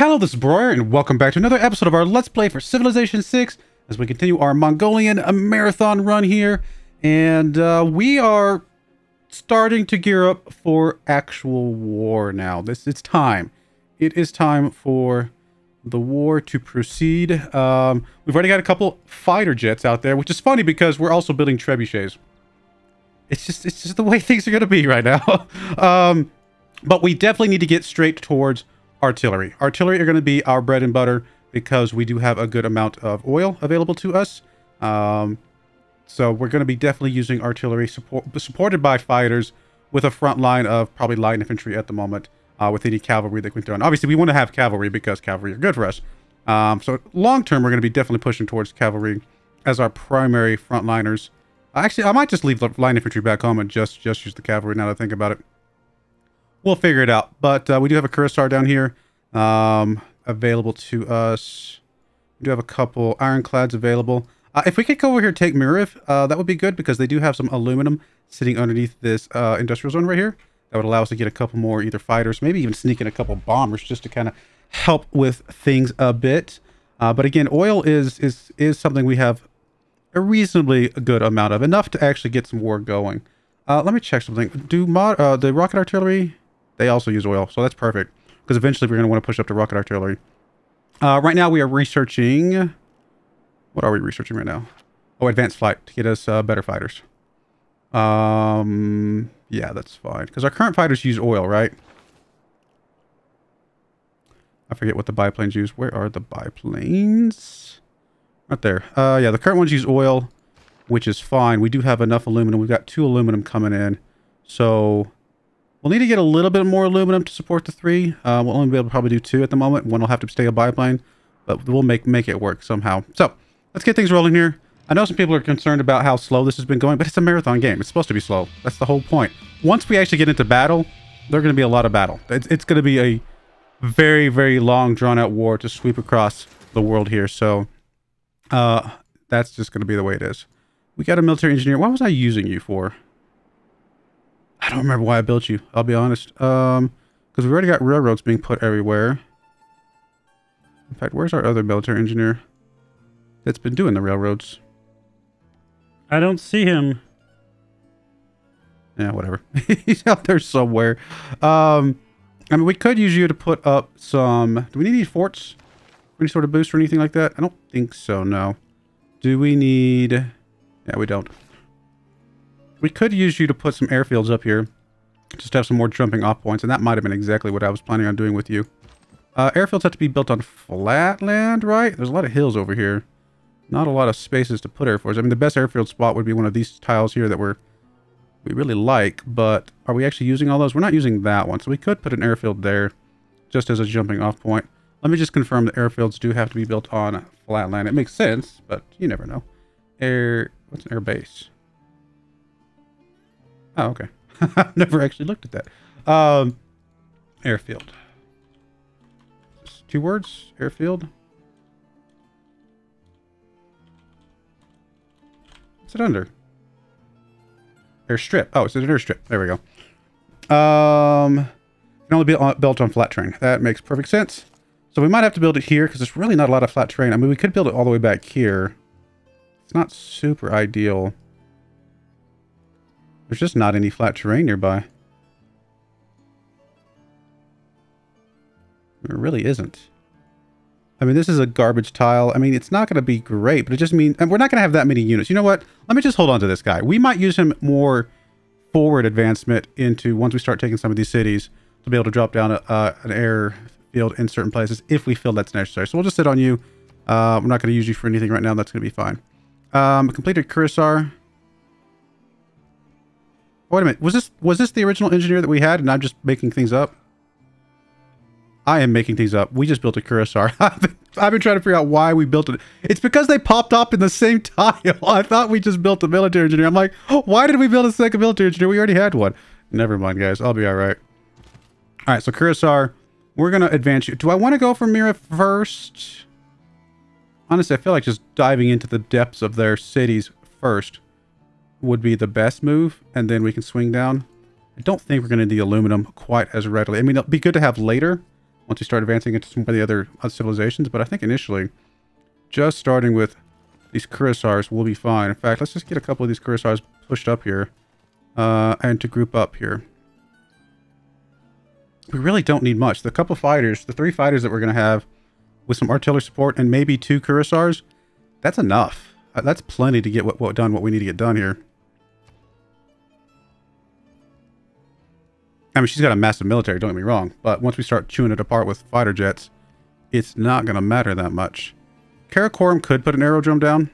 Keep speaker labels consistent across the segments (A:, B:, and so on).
A: Hello, this is Broyar, and welcome back to another episode of our Let's Play for Civilization 6 as we continue our Mongolian marathon run here. And uh, we are starting to gear up for actual war now. This It's time. It is time for the war to proceed. Um, we've already got a couple fighter jets out there, which is funny because we're also building trebuchets. It's just, it's just the way things are going to be right now. um, but we definitely need to get straight towards artillery. Artillery are going to be our bread and butter because we do have a good amount of oil available to us. Um, so we're going to be definitely using artillery support, supported by fighters with a front line of probably light infantry at the moment uh, with any cavalry that can throw in. Obviously, we want to have cavalry because cavalry are good for us. Um, so long term, we're going to be definitely pushing towards cavalry as our primary frontliners. Actually, I might just leave the line infantry back home and just, just use the cavalry now that I think about it we'll figure it out. But uh, we do have a Cuirassier down here um, available to us. We do have a couple ironclads available. Uh, if we could go over here take Muriv, uh, that would be good because they do have some aluminum sitting underneath this uh, industrial zone right here. That would allow us to get a couple more either fighters, maybe even sneak in a couple bombers just to kind of help with things a bit. Uh, but again, oil is is is something we have a reasonably good amount of, enough to actually get some war going. Uh, let me check something. Do mod the rocket artillery they also use oil, so that's perfect. Because eventually we're going to want to push up to rocket artillery. Uh, right now we are researching... What are we researching right now? Oh, advanced flight to get us uh, better fighters. Um, yeah, that's fine. Because our current fighters use oil, right? I forget what the biplanes use. Where are the biplanes? Right there. Uh, yeah, the current ones use oil, which is fine. We do have enough aluminum. We've got two aluminum coming in. So We'll need to get a little bit more aluminum to support the three. Uh, we'll only be able to probably do two at the moment. One will have to stay a biplane, but we'll make make it work somehow. So let's get things rolling here. I know some people are concerned about how slow this has been going, but it's a marathon game. It's supposed to be slow. That's the whole point. Once we actually get into battle, there's going to be a lot of battle. It's, it's going to be a very, very long, drawn-out war to sweep across the world here. So uh, that's just going to be the way it is. We got a military engineer. What was I using you for? I don't remember why I built you. I'll be honest. Um, because we've already got railroads being put everywhere. In fact, where's our other military engineer that's been doing the railroads?
B: I don't see him.
A: Yeah, whatever. He's out there somewhere. Um, I mean, we could use you to put up some... Do we need any forts? Any sort of boost or anything like that? I don't think so, no. Do we need... Yeah, we don't. We could use you to put some airfields up here. Just have some more jumping off points, and that might have been exactly what I was planning on doing with you. Uh, airfields have to be built on flat land, right? There's a lot of hills over here. Not a lot of spaces to put airfields. I mean, the best airfield spot would be one of these tiles here that we're we really like, but are we actually using all those? We're not using that one, so we could put an airfield there just as a jumping off point. Let me just confirm the airfields do have to be built on flat land. It makes sense, but you never know. Air, what's an air base? Oh, okay. I've never actually looked at that. Um, airfield. Two words? Airfield? What's it under? Airstrip. Oh, it's an airstrip. There we go. Um, can only be built on flat terrain. That makes perfect sense. So we might have to build it here because there's really not a lot of flat terrain. I mean, we could build it all the way back here. It's not super ideal. There's just not any flat terrain nearby. There really isn't. I mean, this is a garbage tile. I mean, it's not going to be great, but it just means... And we're not going to have that many units. You know what? Let me just hold on to this guy. We might use him more forward advancement into once we start taking some of these cities to be able to drop down a, uh, an airfield in certain places if we feel that's necessary. So we'll just sit on you. Uh, we're not going to use you for anything right now. That's going to be fine. Um, completed Cuirassier. Wait a minute. Was this was this the original engineer that we had and I'm just making things up? I am making things up. We just built a Cuirassier. I've, been, I've been trying to figure out why we built it. It's because they popped up in the same tile. I thought we just built a military engineer. I'm like, why did we build a second military engineer? We already had one. Never mind, guys. I'll be all right. All right, so Cuirassier, we're going to advance you. Do I want to go for Mira first? Honestly, I feel like just diving into the depths of their cities first would be the best move, and then we can swing down. I don't think we're going to need the aluminum quite as readily. I mean, it'll be good to have later, once we start advancing into some of the other uh, civilizations. But I think initially, just starting with these Cuirassiers will be fine. In fact, let's just get a couple of these Cuirassiers pushed up here uh, and to group up here. We really don't need much. The couple fighters, the three fighters that we're going to have with some artillery support and maybe two Cuirassiers, that's enough. Uh, that's plenty to get what, what done, what we need to get done here. I mean, she's got a massive military, don't get me wrong. But once we start chewing it apart with fighter jets, it's not going to matter that much. Karakorum could put an aerodrome down.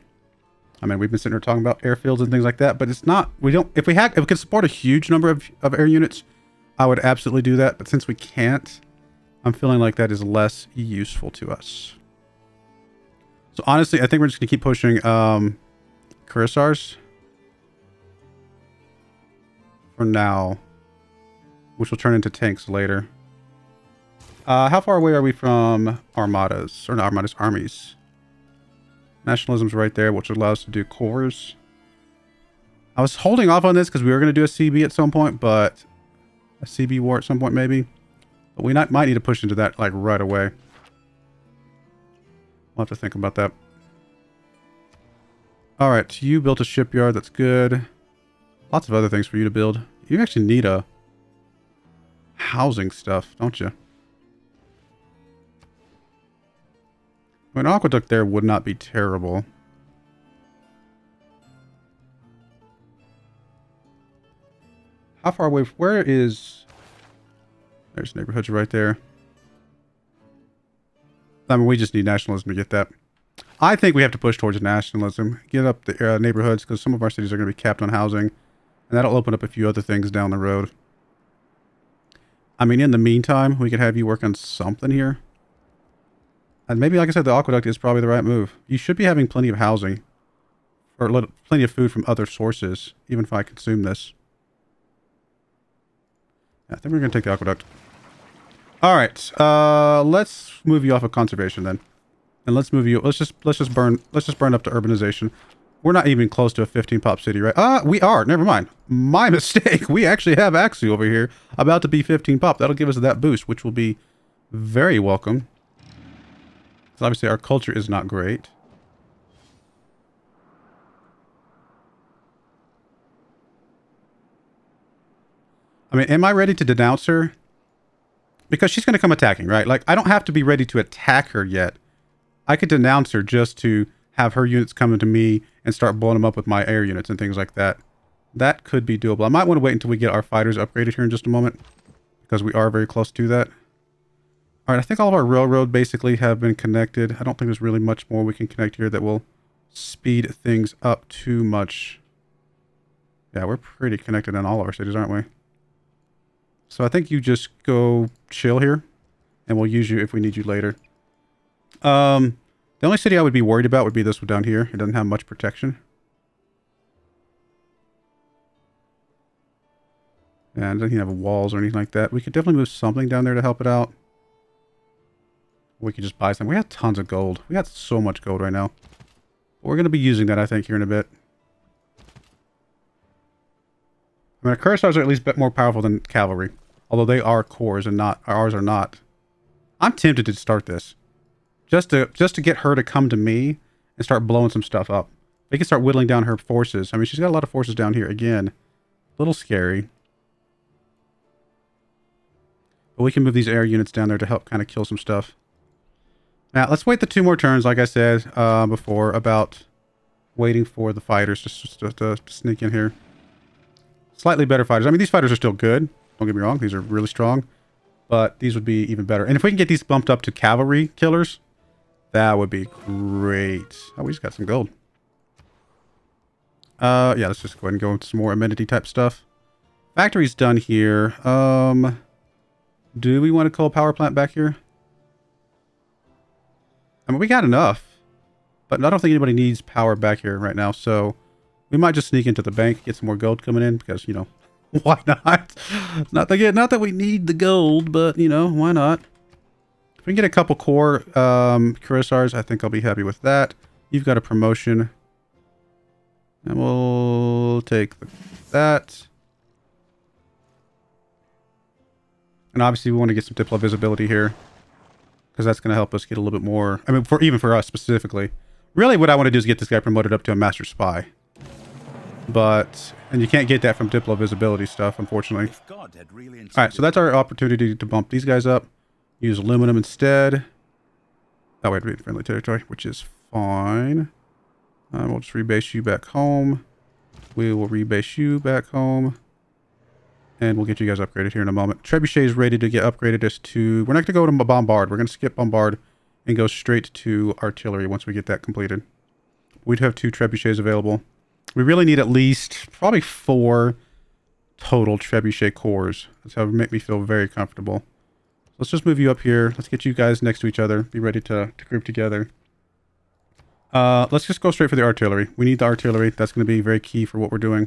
A: I mean, we've been sitting here talking about airfields and things like that, but it's not, we don't, if we had, if we could support a huge number of, of air units, I would absolutely do that. But since we can't, I'm feeling like that is less useful to us. So honestly, I think we're just going to keep pushing um, Cuirassiers for now, which will turn into tanks later. Uh, how far away are we from armadas, or not armadas, armies? Nationalism's right there, which allows us to do corps. I was holding off on this because we were going to do a CB at some point, but a CB war at some point maybe. But we not, might need to push into that like right away. We'll have to think about that. All right, you built a shipyard. That's good. Lots of other things for you to build. You actually need a housing stuff, don't you? An aqueduct there would not be terrible. How far away? Where is... There's neighborhoods right there. I mean, we just need nationalism to get that. I think we have to push towards nationalism. Get up the uh, neighborhoods because some of our cities are going to be capped on housing. And that'll open up a few other things down the road. I mean, in the meantime, we could have you work on something here. And maybe, like I said, the aqueduct is probably the right move. You should be having plenty of housing. Or plenty of food from other sources, even if I consume this. I think we're going to take the aqueduct. All right. Uh, let's move you off of conservation then. And let's move you. Let's just let's just burn let's just burn up to urbanization. We're not even close to a 15 pop city, right? Ah, uh, we are. Never mind. My mistake. We actually have Axii over here about to be 15 pop. That'll give us that boost, which will be very welcome. So obviously our culture is not great. I mean, am I ready to denounce her? Because she's going to come attacking, right? Like, I don't have to be ready to attack her yet. I could denounce her just to have her units come to me and start blowing them up with my air units and things like that. That could be doable. I might want to wait until we get our fighters upgraded here in just a moment. Because we are very close to that. Alright, I think all of our railroad basically have been connected. I don't think there's really much more we can connect here that will speed things up too much. Yeah, we're pretty connected in all of our cities, aren't we? So I think you just go chill here, and we'll use you if we need you later. Um, the only city I would be worried about would be this one down here. It doesn't have much protection. And it doesn't even have walls or anything like that. We could definitely move something down there to help it out. We could just buy some. We have tons of gold. We got so much gold right now. We're going to be using that, I think, here in a bit. I mean, our Cuirassiers are at least a bit more powerful than cavalry. Although they are corps and not ours are not. I'm tempted to start this. Just to just to get her to come to me and start blowing some stuff up. We can start whittling down her forces. I mean, she's got a lot of forces down here. Again, a little scary. But we can move these air units down there to help kind of kill some stuff. Now, let's wait the two more turns, like I said uh, before, about waiting for the fighters to, to, to sneak in here. Slightly better fighters. I mean, these fighters are still good. Don't get me wrong. These are really strong. But these would be even better. And if we can get these bumped up to cavalry killers, that would be great. Oh, we just got some gold. Uh, yeah, let's just go ahead and go into some more amenity type stuff. Factory's done here. Um, do we want a coal power plant back here? I mean, we got enough, but I don't think anybody needs power back here right now. So we might just sneak into the bank, get some more gold coming in because, you know, why not? Not that, not that we need the gold, but, you know, why not? If we can get a couple corps um, Cuirassiers, I think I'll be happy with that. You've got a promotion. And we'll take that. And obviously we want to get some Diplo visibility here. because that's going to help us get a little bit more. I mean, for even for us specifically. Really, what I want to do is get this guy promoted up to a master spy. But and you can't get that from Diplo visibility stuff, unfortunately. All right, so that's our opportunity to bump these guys up. Use aluminum instead. That way, it'd be in friendly territory, which is fine. Um, we'll just rebase you back home. We will rebase you back home. And we'll get you guys upgraded here in a moment. Trebuchet is ready to get upgraded as to... We're not going to go to Bombard. We're going to skip Bombard and go straight to Artillery once we get that completed. We do have two Trebuchets available. We really need at least probably four total Trebuchet corps. That's how it make me feel very comfortable. Let's just move you up here. Let's get you guys next to each other. Be ready to, to group together. Uh, let's just go straight for the artillery. We need the artillery. That's going to be very key for what we're doing.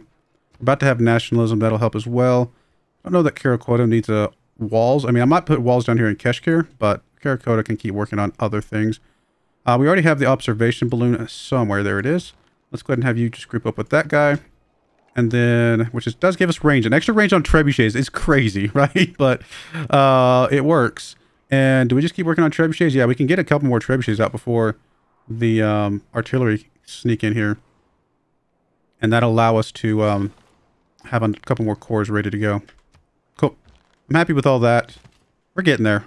A: We're about to have nationalism. That'll help as well. I don't know that Karakota needs uh, walls. I mean, I might put walls down here in Keshkir, but Karakota can keep working on other things. Uh, we already have the observation balloon somewhere. There it is. Let's go ahead and have you just group up with that guy. And then, which is, does give us range. An extra range on trebuchets is crazy, right? But uh, it works. And do we just keep working on trebuchets? Yeah, we can get a couple more trebuchets out before the um, artillery sneak in here. And that'll allow us to um, have a couple more corps ready to go. Cool. I'm happy with all that. We're getting there.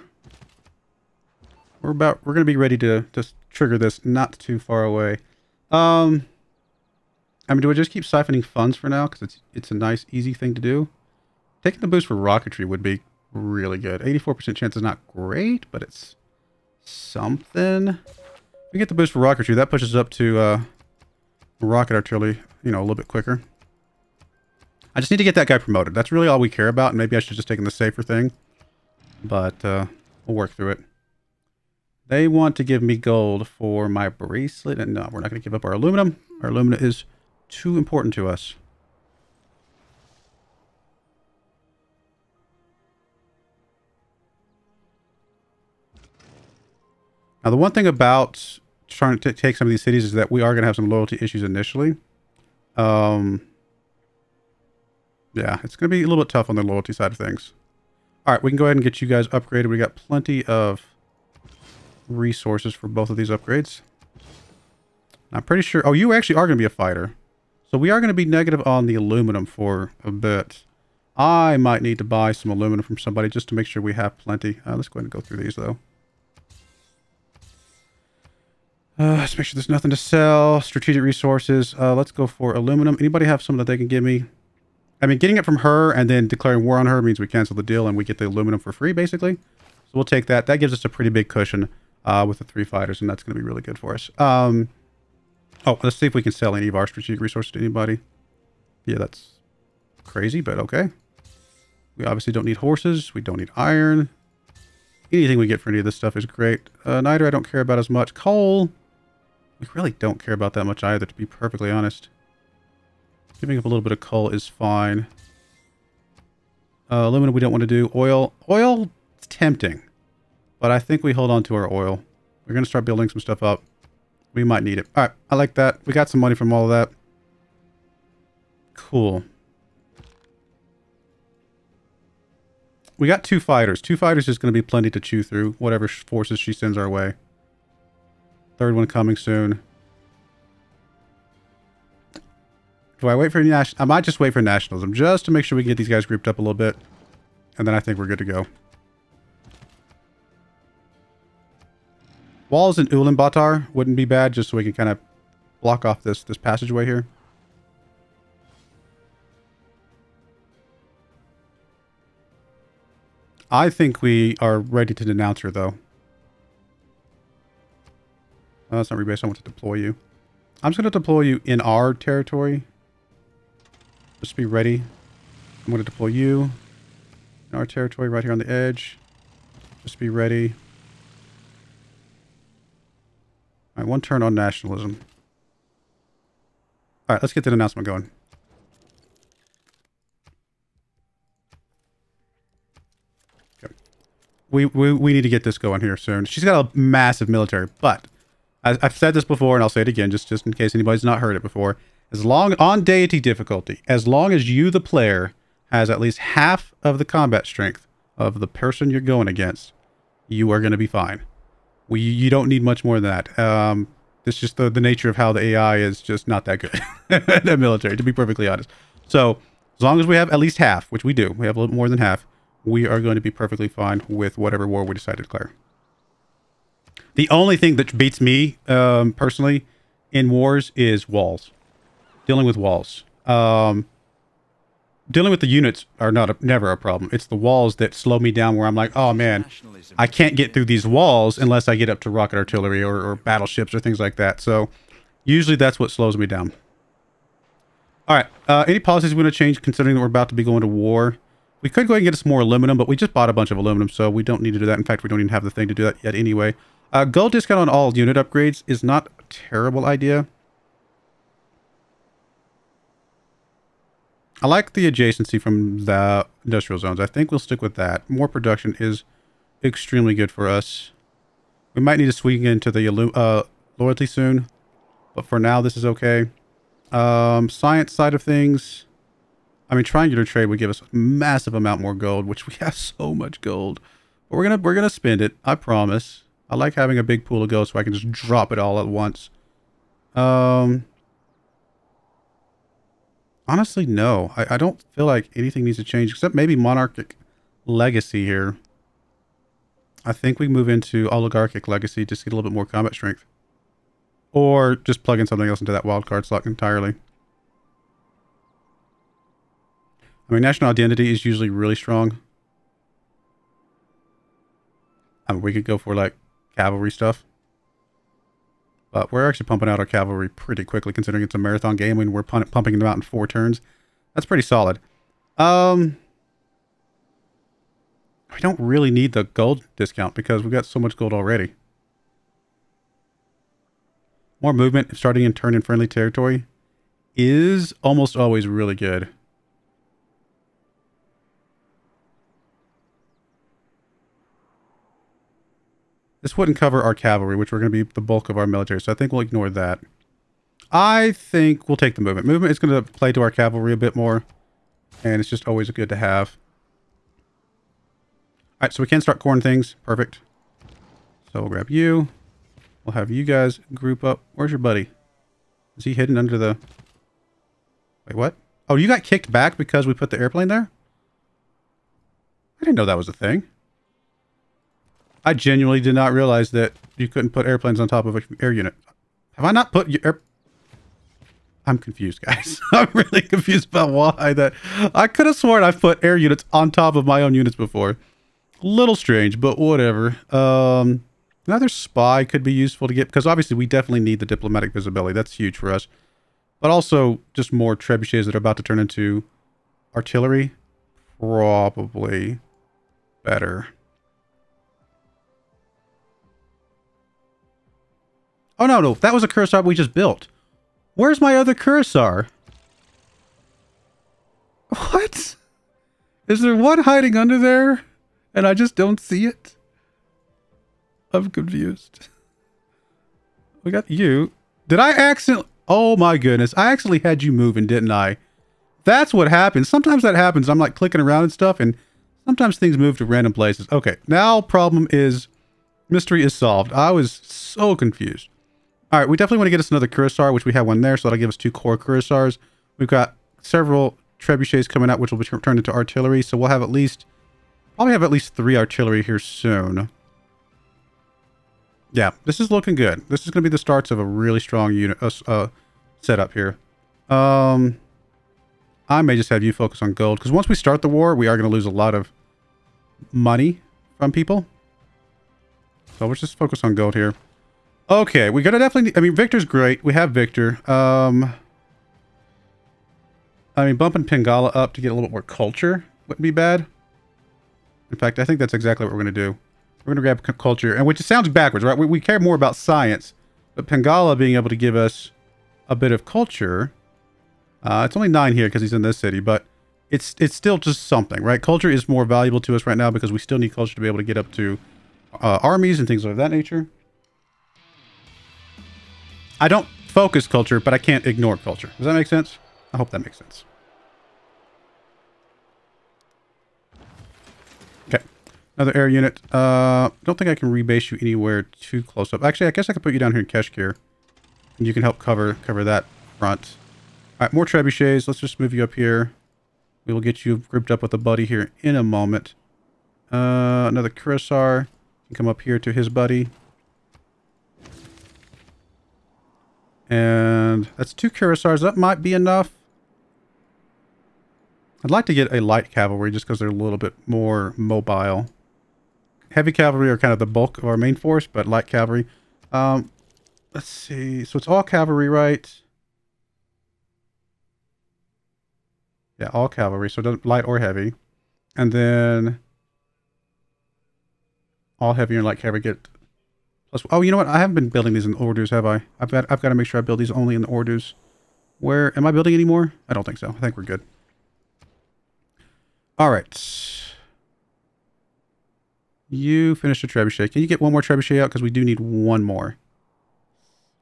A: We're about, we're going to be ready to, just trigger this not too far away. Um, I mean, do I just keep siphoning funds for now? Because it's it's a nice, easy thing to do. Taking the boost for rocketry would be really good. 84% chance is not great, but it's something. We get the boost for rocketry. That pushes up to uh, rocket artillery, you know, a little bit quicker. I just need to get that guy promoted. That's really all we care about. And maybe I should just taken the safer thing. But uh, we'll work through it. They want to give me gold for my bracelet. And no, we're not going to give up our aluminum. Our aluminum is too important to us. Now, the one thing about trying to take some of these cities is that we are going to have some loyalty issues initially. Um, yeah, it's going to be a little bit tough on the loyalty side of things. All right, we can go ahead and get you guys upgraded. We got plenty of resources for both of these upgrades. I'm pretty sure... Oh, you actually are going to be a fighter. So we are going to be negative on the aluminum for a bit. I might need to buy some aluminum from somebody just to make sure we have plenty. Uh, let's go ahead and go through these, though. Uh, let's make sure there's nothing to sell. Strategic resources. Uh, let's go for aluminum. Anybody have some that they can give me? I mean, getting it from her and then declaring war on her means we cancel the deal and we get the aluminum for free, basically. So we'll take that. That gives us a pretty big cushion uh, with the three fighters, and that's going to be really good for us. Um, Oh, let's see if we can sell any of our strategic resources to anybody. Yeah, that's crazy, but okay. We obviously don't need horses. We don't need iron. Anything we get for any of this stuff is great. Uh, Niter I don't care about as much. Coal, we really don't care about that much either, to be perfectly honest. Giving up a little bit of coal is fine. Uh, aluminum we don't want to do. Oil, oil, it's tempting. But I think we hold on to our oil. We're going to start building some stuff up. We might need it. All right, I like that. We got some money from all of that. Cool. We got two fighters. Two fighters is going to be plenty to chew through, whatever forces she sends our way. Third one coming soon. Do I wait for national? I might just wait for nationalism, just to make sure we can get these guys grouped up a little bit. And then I think we're good to go. Walls in Ulaanbaatar wouldn't be bad, just so we can kind of block off this, this passageway here. I think we are ready to denounce her, though. Oh, that's not rebase. I want to deploy you. I'm just going to deploy you in our territory. Just be ready. I'm going to deploy you in our territory right here on the edge. Just be ready. All right, one turn on nationalism. All right, let's get the announcement going. Okay. We, we, we need to get this going here soon. She's got a massive military, but I've said this before and I'll say it again just, just in case anybody's not heard it before. As long, on deity difficulty, as long as you, the player, has at least half of the combat strength of the person you're going against, you are going to be fine. We, you don't need much more than that. Um, it's just the, the nature of how the AI is just not that good the military, to be perfectly honest. So as long as we have at least half, which we do, we have a little more than half, we are going to be perfectly fine with whatever war we decide to declare. The only thing that beats me, um, personally, in wars is walls. Dealing with walls. Um, dealing with the units are not a, never a problem. It's the walls that slow me down where I'm like, oh man, I can't get through these walls unless I get up to rocket artillery or, or battleships or things like that. So usually that's what slows me down. All right. Uh, any policies we want to change considering that we're about to be going to war? We could go ahead and get us more aluminum, but we just bought a bunch of aluminum, so we don't need to do that. In fact, we don't even have the thing to do that yet anyway. Uh, gold discount on all unit upgrades is not a terrible idea. I like the adjacency from the industrial zones. I think we'll stick with that. More production is extremely good for us. We might need to swing into the uh, loyalty soon, but for now, this is okay. Um, science side of things, I mean, triangular trade would give us a massive amount more gold, which we have so much gold. But we're gonna we're gonna spend it. I promise. I like having a big pool of gold so I can just drop it all at once. Um, honestly, no. I, I don't feel like anything needs to change except maybe monarchic legacy here. I think we move into oligarchic legacy just to get a little bit more combat strength. Or just plug in something else into that wildcard slot entirely. I mean, national identity is usually really strong. I mean, we could go for like cavalry stuff. But we're actually pumping out our cavalry pretty quickly considering it's a marathon game and we're pumping them out in four turns. That's pretty solid. Um, we don't really need the gold discount because we've got so much gold already. More movement starting in turn in friendly territory is almost always really good. This wouldn't cover our cavalry, which we're going to be the bulk of our military, so I think we'll ignore that. I think we'll take the movement. Movement is going to play to our cavalry a bit more, and it's just always good to have. All right, so we can start corn things. Perfect. So we'll grab you. We'll have you guys group up. Where's your buddy? Is he hidden under the... Wait, what? Oh, you got kicked back because we put the airplane there? I didn't know that was a thing. I genuinely did not realize that you couldn't put airplanes on top of an air unit. Have I not put air... I'm confused, guys. I'm really confused about why that... I could have sworn I've put air units on top of my own units before. Little strange, but whatever. Um, another spy could be useful to get... Because obviously we definitely need the diplomatic visibility. That's huge for us. But also just more trebuchets that are about to turn into artillery. Probably better. Oh, no, no. That was a Cuirassier we just built. Where's my other Cuirassier? What? Is there one hiding under there? And I just don't see it? I'm confused. We got you. Did I accidentally... Oh my goodness. I actually had you moving, didn't I? That's what happens. Sometimes that happens. I'm like clicking around and stuff and sometimes things move to random places. Okay. Now problem is... Mystery is solved. I was so confused. All right, we definitely want to get us another Cuirassier, which we have one there, so that'll give us two corps Cuirassiers. We've got several trebuchets coming out, which will be turned into artillery, so we'll have at least, probably have at least three artillery here soon. Yeah, this is looking good. This is going to be the starts of a really strong unit uh, uh, setup here. Um, I may just have you focus on gold, because once we start the war, we are going to lose a lot of money from people. So let's just focus on gold here. Okay, we gotta definitely... I mean, Victor's great. We have Victor. Um, I mean, bumping Pingala up to get a little bit more culture wouldn't be bad. In fact, I think that's exactly what we're going to do. We're going to grab culture, and which sounds backwards, right? We, we care more about science, but Pingala being able to give us a bit of culture... Uh, it's only nine here because he's in this city, but it's it's still just something, right? Culture is more valuable to us right now because we still need culture to be able to get up to uh, armies and things of that nature. I don't focus culture, but I can't ignore culture. Does that make sense? I hope that makes sense. Another air unit. Uh, don't think I can rebase you anywhere too close up. Actually, I guess I could put you down here in Keshkir. And you can help cover cover that front. All right, more trebuchets. Let's just move you up here. We will get you grouped up with a buddy here in a moment. Uh, another Cuirassier. can come up here to his buddy. And that's two Cuirassiers. That might be enough. I'd like to get a light cavalry just because they're a little bit more mobile. Heavy cavalry are kind of the bulk of our main force, but light cavalry. Um, let's see. So it's all cavalry, right? Yeah, all cavalry. So light or heavy. And then all heavy and light cavalry get plus. Oh, you know what? I haven't been building these in orders, have I? I've got I've got to make sure I build these only in the orders. Where am I building anymore? I don't think so. I think we're good. All right. You finished a trebuchet. Can you get one more trebuchet out? Because we do need one more.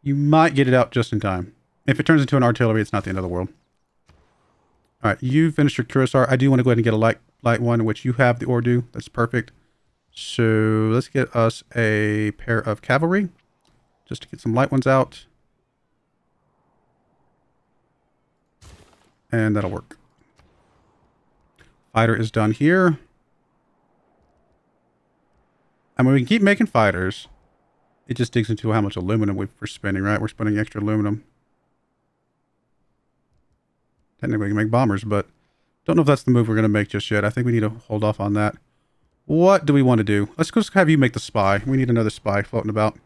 A: You might get it out just in time. If it turns into an artillery, it's not the end of the world. All right, you finished your Cuirassier. I do want to go ahead and get a light light one, which you have the Ordu. That's perfect. So let's get us a pair of cavalry, just to get some light ones out. And that'll work. Fighter is done here. I mean, we can keep making fighters. It just digs into how much aluminum we're spending, right? We're spending extra aluminum. Technically, we can make bombers, but don't know if that's the move we're going to make just yet. I think we need to hold off on that. What do we want to do? Let's just have you make the spy. We need another spy floating about.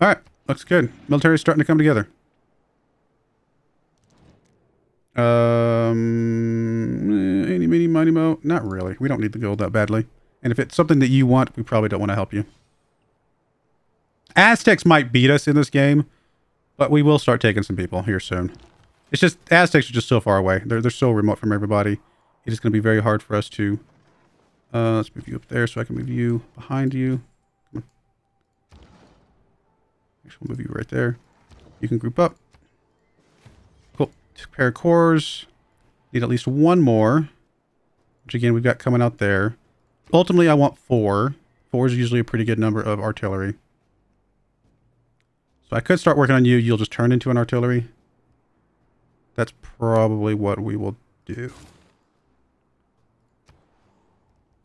A: Alright, looks good. Military's starting to come together. Um, any, mini, money, mo? Not really. We don't need the gold that badly. And if it's something that you want, we probably don't want to help you. Aztecs might beat us in this game, but we will start taking some people here soon. It's just, Aztecs are just so far away. They're, they're so remote from everybody. It is going to be very hard for us to... Uh, let's move you up there so I can move you behind you. Actually, we'll move you right there. You can group up. Two pair of corps. Need at least one more. Which again, we've got coming out there. Ultimately, I want four. Four is usually a pretty good number of artillery. So I could start working on you. You'll just turn into an artillery. That's probably what we will do.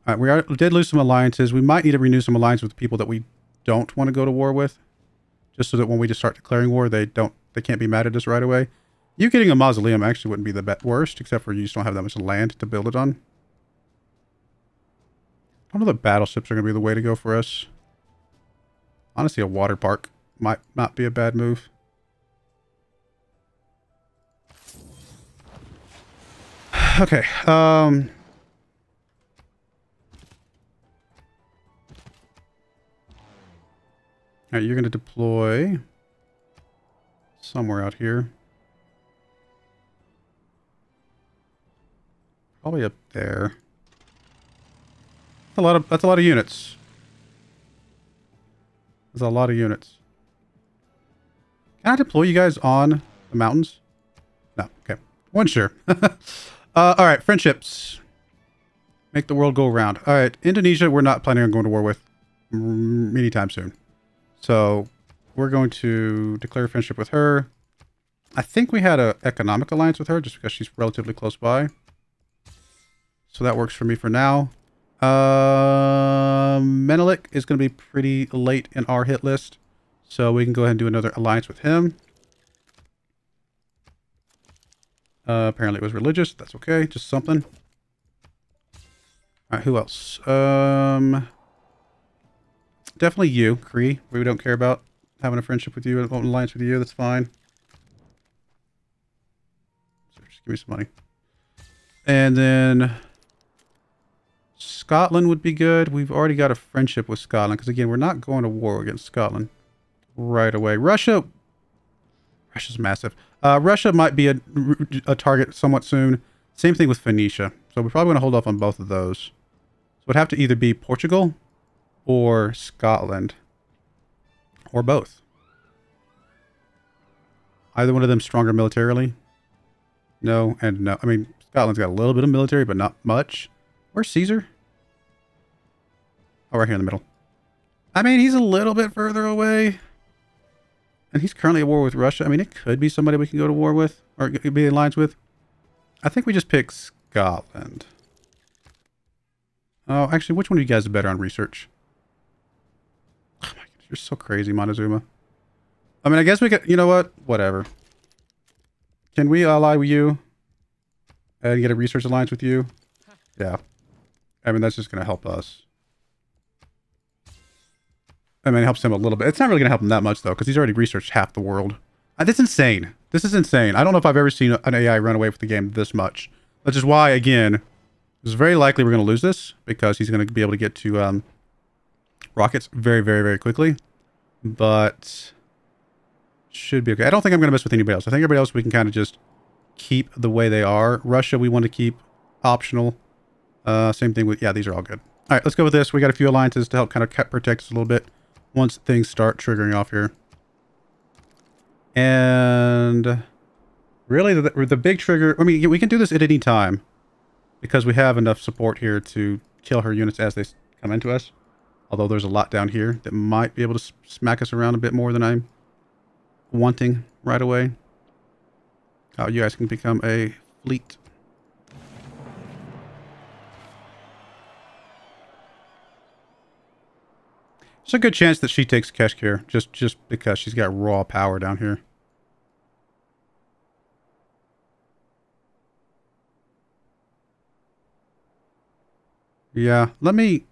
A: All right, we, are, did lose some alliances. We might need to renew some alliances with people that we don't want to go to war with just so that when we just start declaring war, they don't they can't be mad at us right away. You getting a mausoleum actually wouldn't be the worst, except for you just don't have that much land to build it on. I don't know that battleships are going to be the way to go for us. Honestly, a water park might not be a bad move. Okay. Um, All right, you're going to deploy somewhere out here. Probably up there. A lot of that's a lot of units. That's a lot of units. Can I deploy you guys on the mountains? No. Okay. One sure. uh, all right. Friendships. Make the world go around. All right. Indonesia, we're not planning on going to war with anytime soon. So we're going to declare friendship with her. I think we had an economic alliance with her just because she's relatively close by. So that works for me for now. Uh, Menelik is going to be pretty late in our hit list. So we can go ahead and do another alliance with him. Uh, apparently it was religious. That's okay. Just something. All right, who else? Um, definitely you, Cree. We don't care about having a friendship with you, an alliance with you. That's fine. So just give me some money. And then Scotland would be good. We've already got a friendship with Scotland because again, we're not going to war against Scotland right away. Russia, Russia's massive. Uh, Russia might be a, a target somewhat soon. Same thing with Phoenicia. So we're probably going to hold off on both of those. So it'd have to either be Portugal or Scotland. Or both. either one of them stronger militarily? No, and no. I mean, Scotland's got a little bit of military, but not much. Where's Caesar? Oh, right here in the middle. I mean, he's a little bit further away. And he's currently at war with Russia. I mean, it could be somebody we can go to war with or be in alliance with. I think we just pick Scotland. Oh, actually, which one of you guys is better on research? Oh my goodness, you're so crazy, Montezuma. I mean, I guess we could, you know what? Whatever. Can we ally with you? And get a research alliance with you? Yeah. I mean, that's just going to help us. I mean, it helps him a little bit. It's not really going to help him that much, though, because he's already researched half the world. Uh, that's insane. This is insane. I don't know if I've ever seen an AI run away with the game this much. Which is why, again, it's very likely we're going to lose this, because he's going to be able to get to um, rockets very, very, very quickly. But should be okay. I don't think I'm going to mess with anybody else. I think everybody else we can kind of just keep the way they are. Russia we want to keep optional. Uh, same thing with, yeah, these are all good. All right, let's go with this. We got a few alliances to help kind of protect us a little bit once things start triggering off here. And really the, the big trigger, I mean, we can do this at any time because we have enough support here to kill her units as they come into us. Although there's a lot down here that might be able to smack us around a bit more than I'm wanting right away. Oh, you guys can become a fleet. There's a good chance that she takes Keshkir just just because she's got raw power down here. Yeah, let me...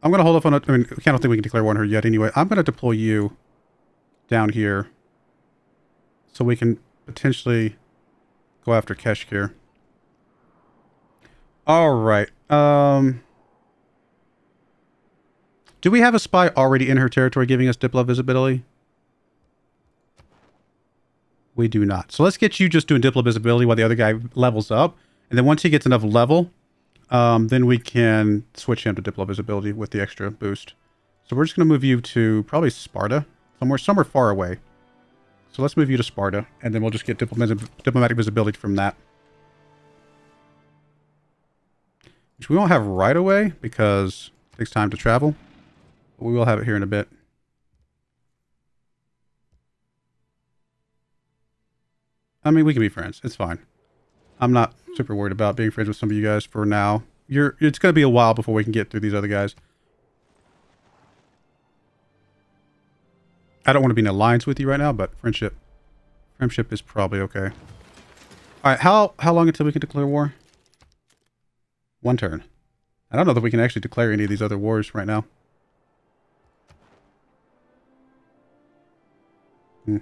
A: I'm going to hold off on... I mean, I don't think we can declare war on her yet anyway. I'm going to deploy you down here so we can potentially go after Keshkir. All right. Um... Do we have a spy already in her territory giving us Diplo visibility? We do not. So let's get you just doing Diplo visibility while the other guy levels up. And then once he gets enough level, um, then we can switch him to Diplo visibility with the extra boost. So we're just going to move you to probably Sparta, somewhere somewhere far away. So let's move you to Sparta, and then we'll just get diplomatic visibility from that. Which we won't have right away because it takes time to travel. We will have it here in a bit. I mean, we can be friends. It's fine. I'm not super worried about being friends with some of you guys for now. You're. It's going to be a while before we can get through these other guys. I don't want to be in alliance with you right now, but friendship. Friendship is probably okay. All right, how how long until we can declare war? One turn. I don't know that we can actually declare any of these other wars right now. Hmm.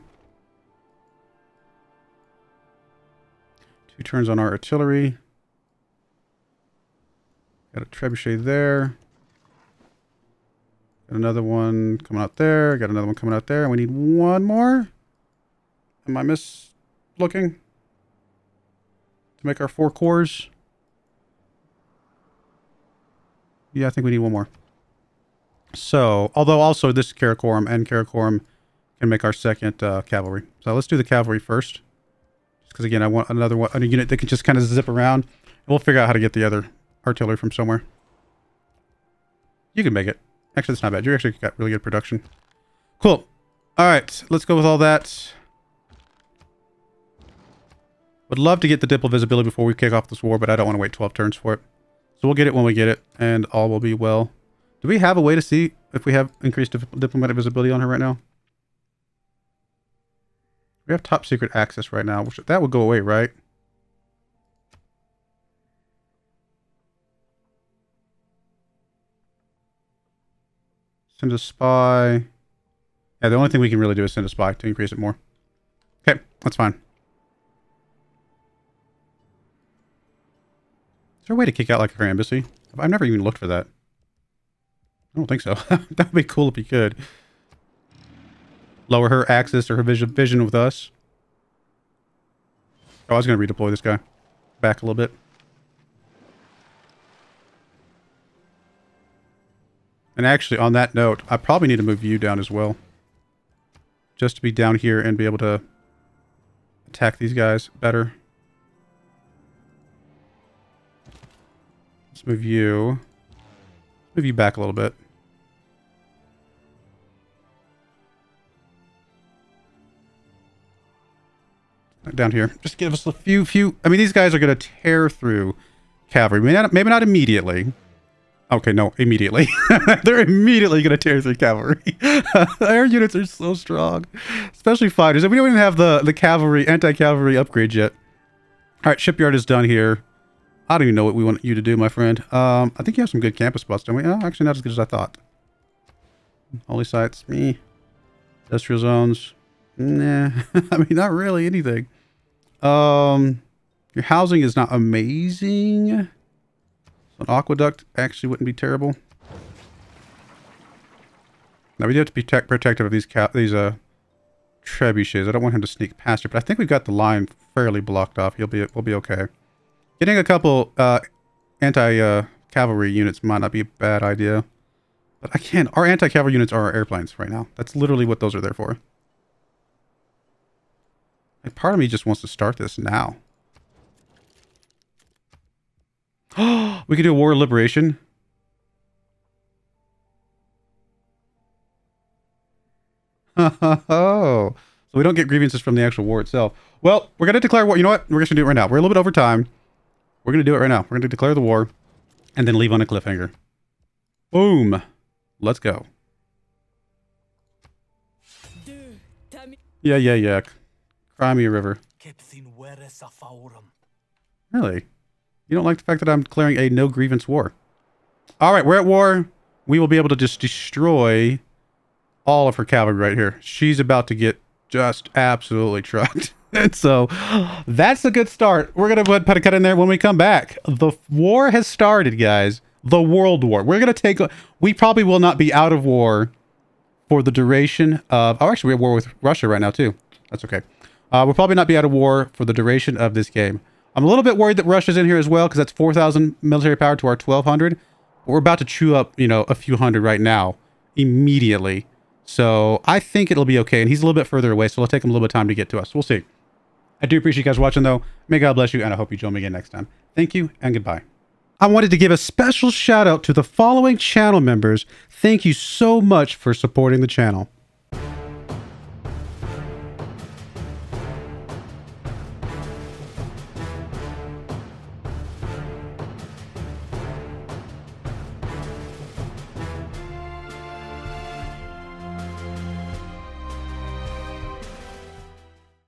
A: Two turns on our artillery. Got a trebuchet there. Got another one coming out there. Got another one coming out there. And we need one more. Am I miss looking? To make our four corps. Yeah, I think we need one more. So, although also this Karakorum and Karakorum can make our second uh, cavalry. So let's do the cavalry first. Because again, I want another one, a unit that can just kind of zip around. We'll figure out how to get the other artillery from somewhere. You can make it. Actually, that's not bad. You actually got really good production. Cool. All right, let's go with all that. Would love to get the Diplo visibility before we kick off this war, but I don't want to wait 12 turns for it. So we'll get it when we get it, and all will be well. Do we have a way to see if we have increased diplomatic visibility on her right now? We have top secret access right now, which that would go away, right? Send a spy. Yeah, the only thing we can really do is send a spy to increase it more. Okay, that's fine. Is there a way to kick out like her embassy? I've never even looked for that. I don't think so. that would be cool if you could. Lower her access or her vision, vision with us. Oh, I was going to redeploy this guy. Back a little bit. And actually, on that note, I probably need to move you down as well. Just to be down here and be able to attack these guys better. Let's move you. Move you back a little bit. Down here. Just give us a few, few. I mean, these guys are going to tear through cavalry. Maybe not, maybe not immediately. Okay, no, immediately. They're immediately going to tear through cavalry. Air units are so strong, especially fighters. We don't even have the, the cavalry, anti-cavalry upgrades yet. All right, shipyard is done here. I don't even know what we want you to do, my friend. Um, I think you have some good campus spots, don't we? Oh, actually, not as good as I thought. Holy sites, me. Industrial zones. Nah, I mean, not really anything. Um, your housing is not amazing. So an aqueduct actually wouldn't be terrible. Now we do have to be protective of these these uh trebuchets. I don't want him to sneak past here, but I think we've got the line fairly blocked off. He'll be we'll be okay. Getting a couple uh anti uh cavalry units might not be a bad idea. But I can't. Our anti cavalry units are our airplanes right now. That's literally what those are there for. Like part of me just wants to start this now. we could do a war of liberation. Oh, so we don't get grievances from the actual war itself. Well, we're going to declare war. You know what? We're going to do it right now. We're a little bit over time. We're going to do it right now. We're going to declare the war and then leave on a cliffhanger. Boom. Let's go. Yeah, yeah, yeah. Crimea River. Really? You don't like the fact that I'm declaring a no grievance war? All right, we're at war. We will be able to just destroy all of her cavalry right here. She's about to get just absolutely trucked. and so that's a good start. We're going to put a cut in there when we come back. The war has started, guys. The World War. We're going to take... We probably will not be out of war for the duration of... Oh, actually, we're at war with Russia right now, too. That's okay. Uh, we'll probably not be out of war for the duration of this game. I'm a little bit worried that Russia's in here as well because that's 4,000 military power to our 1,200. We're about to chew up, you know, a few hundred right now immediately. So I think it'll be okay. And he's a little bit further away, so it'll take him a little bit of time to get to us. We'll see. I do appreciate you guys watching, though. May God bless you, and I hope you join me again next time. Thank you, and goodbye. I wanted to give a special shout out to the following channel members. Thank you so much for supporting the channel.